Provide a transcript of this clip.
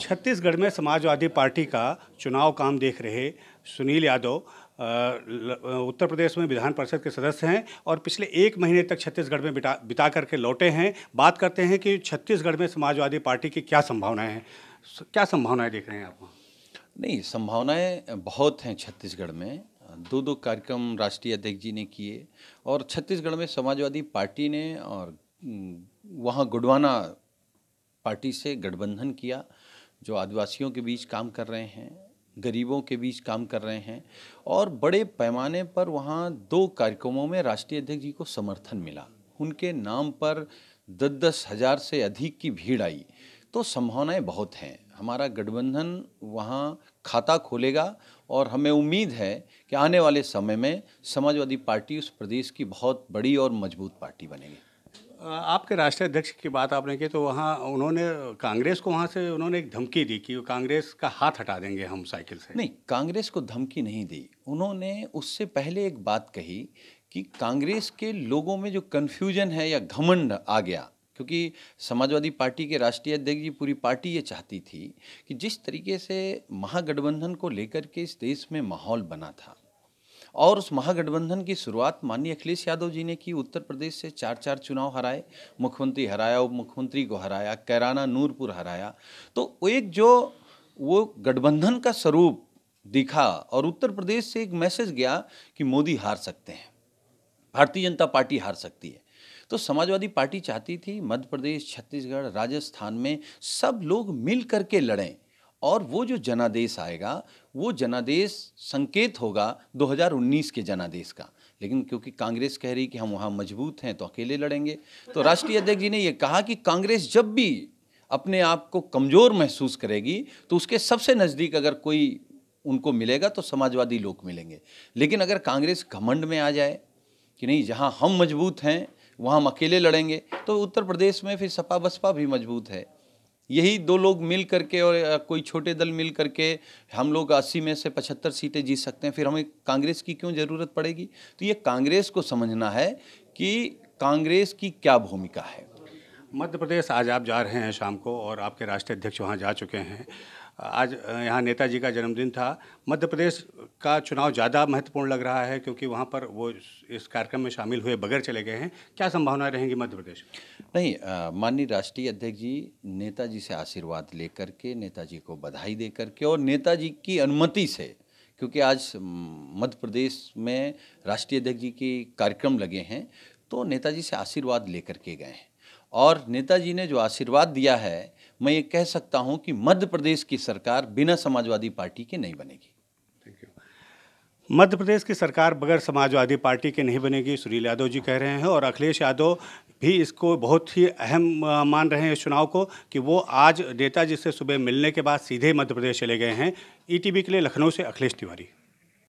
छत्तीसगढ़ में समाजवादी पार्टी का चुनाव काम देख रहे सुनील यादव उत्तर प्रदेश में विधान परिषद के सदस्य हैं और पिछले एक महीने तक छत्तीसगढ़ में बिता बिता करके लौटे हैं। बात करते हैं कि छत्तीसगढ़ में समाजवादी पार्टी की क्या संभावनाएँ हैं। क्या संभावनाएँ देख रहे हैं आप? नहीं, संभावनाएँ बहुत हैं छत्तीसगढ़ में। दो दो कार्यक्रम राष्ट्रीय अध्यक्ष जी ने किए और छत्तीसगढ़ में समाजवादी पार्टी ने और वहाँ गुडवाना पार्टी से गठबंधन किया। जो आदिवासियों के बीच काम कर रहे हैं, गरीबों के बीच काम कर रहे हैं, और बड़े पैमाने पर वहाँ दो कार्यक्रमों में राष्ट्रीय अध्यक्ष जी को समर्थन मिला। उनके नाम पर दस दस हज़ार से अधिक की भीड़ आई। तो संभावनाएँ बहुत हैं। हमारा गठबंधन वहाँ खाता खोलेगा और हमें उम्मीद है कि आने वाले समय में समाजवादी पार्टी उस प्रदेश की बहुत बड़ी और मज़बूत पार्टी बनेगी। आपके राष्ट्रीय अध्यक्ष की बात आपने की तो वहाँ उन्होंने, कांग्रेस को वहाँ से उन्होंने एक धमकी दी कि कांग्रेस का हाथ हटा देंगे हम साइकिल से। नहीं, कांग्रेस को धमकी नहीं दी। उन्होंने उससे पहले एक बात कही कि कांग्रेस के लोगों में जो कन्फ्यूज़न है या घमंड आ गया, क्योंकि समाजवादी पार्टी के राष्ट्रीय अध्यक्ष जी पूरी पार्टी ये चाहती थी कि जिस तरीके से महागठबंधन को लेकर के इस देश में माहौल बना था और उस महागठबंधन की शुरुआत माननीय अखिलेश यादव जी ने की। उत्तर प्रदेश से चार चार चुनाव हराए, मुख्यमंत्री हराया उप मुख्यमंत्री को हराया, कैराना, नूरपुर हराया। तो एक जो वो गठबंधन का स्वरूप दिखा और उत्तर प्रदेश से एक मैसेज गया कि मोदी हार सकते हैं, भारतीय जनता पार्टी हार सकती है। तो समाजवादी पार्टी चाहती थी, मध्य प्रदेश, छत्तीसगढ़, राजस्थान में सब लोग मिल करके लड़ें। और वो जो जनादेश आएगा, वो जनादेश संकेत होगा 2019 के जनादेश का। लेकिन क्योंकि कांग्रेस कह रही कि हम वहाँ मज़बूत हैं तो अकेले लड़ेंगे। तो राष्ट्रीय अध्यक्ष जी ने ये कहा कि कांग्रेस जब भी अपने आप को कमज़ोर महसूस करेगी तो उसके सबसे नज़दीक अगर कोई उनको मिलेगा तो समाजवादी लोग मिलेंगे। लेकिन अगर कांग्रेस घमंड में आ जाए कि नहीं, जहाँ हम मज़बूत हैं, वहाँ हम अकेले लड़ेंगे तो उत्तर प्रदेश में फिर सपा बसपा भी मज़बूत है। यही दो लोग मिल करके और कोई छोटे दल मिल करके हम लोग अस्सी में से पचहत्तर सीटें जीत सकते हैं, फिर हमें कांग्रेस की क्यों ज़रूरत पड़ेगी? तो ये कांग्रेस को समझना है कि कांग्रेस की क्या भूमिका है। मध्य प्रदेश आज आप जा रहे हैं शाम को और आपके राष्ट्रीय अध्यक्ष वहाँ जा चुके हैं। आज यहाँ नेताजी का जन्मदिन था। मध्य प्रदेश का चुनाव ज़्यादा महत्वपूर्ण लग रहा है क्योंकि वहाँ पर वो इस कार्यक्रम में शामिल हुए बगैर चले गए हैं। क्या संभावनाएँ रहेंगी मध्य प्रदेश नहीं माननीय राष्ट्रीय अध्यक्ष जी, नेताजी से आशीर्वाद लेकर के, नेताजी को बधाई दे करके और नेताजी की अनुमति से, क्योंकि आज मध्य प्रदेश में राष्ट्रीय अध्यक्ष जी के कार्यक्रम लगे हैं तो नेताजी से आशीर्वाद लेकर के गए हैं। और नेताजी ने जो आशीर्वाद दिया है मैं ये कह सकता हूँ कि मध्य प्रदेश की सरकार बिना समाजवादी पार्टी के नहीं बनेगी। थैंक यू मध्य प्रदेश की सरकार बगैर समाजवादी पार्टी के नहीं बनेगी, सुनील यादव जी कह रहे हैं, और अखिलेश यादव भी इसको बहुत ही अहम मान रहे हैं इस चुनाव को कि वो आज नेताजी से सुबह मिलने के बाद सीधे मध्य प्रदेश चले गए हैं। ईटीवी के लिए लखनऊ से अखिलेश तिवारी।